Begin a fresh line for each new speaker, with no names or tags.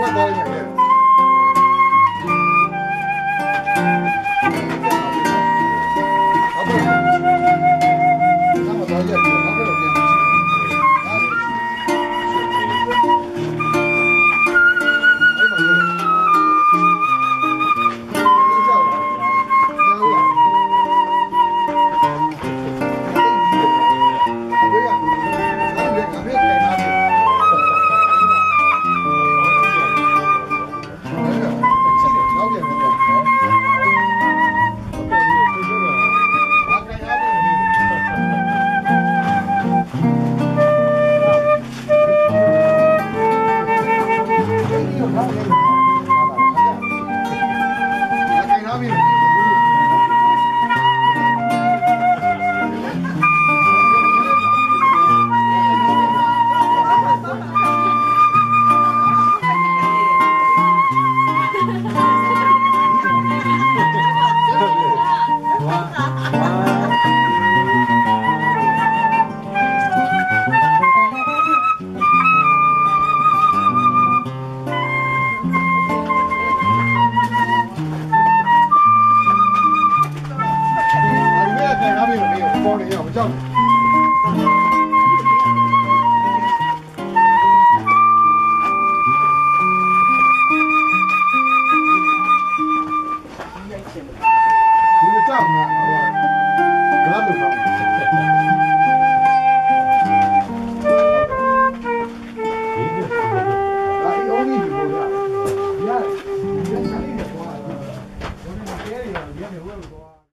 guardar em remédio. 你们这样看，好不好？格子好。